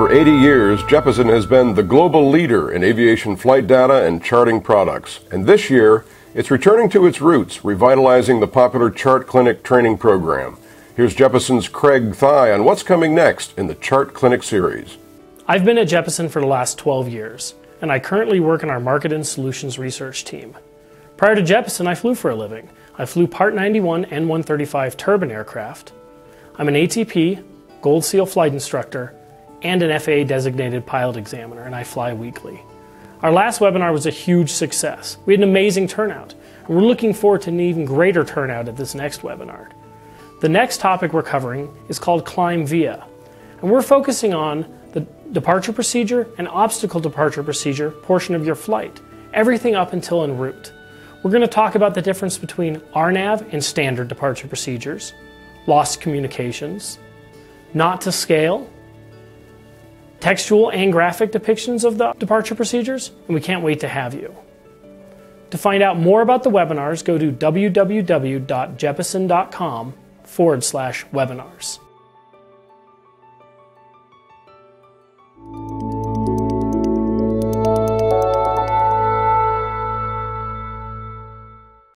For 80 years, Jeppesen has been the global leader in aviation flight data and charting products. And this year, it's returning to its roots, revitalizing the popular Chart Clinic training program. Here's Jeppesen's Craig Thighe on what's coming next in the Chart Clinic series. I've been at Jeppesen for the last 12 years, and I currently work in our Market and Solutions Research team. Prior to Jeppesen, I flew for a living. I flew Part 91 N135 turbine aircraft. I'm an ATP, Gold SEAL flight instructor, and an FAA designated pilot examiner, and I fly weekly. Our last webinar was a huge success. We had an amazing turnout, and we're looking forward to an even greater turnout at this next webinar. The next topic we're covering is called Climb Via, and we're focusing on the departure procedure and obstacle departure procedure portion of your flight, everything up until en route. We're going to talk about the difference between RNAV and standard departure procedures, lost communications, not to scale, textual and graphic depictions of the departure procedures, and we can't wait to have you. To find out more about the webinars, go to www.jeppesen.com forward slash webinars.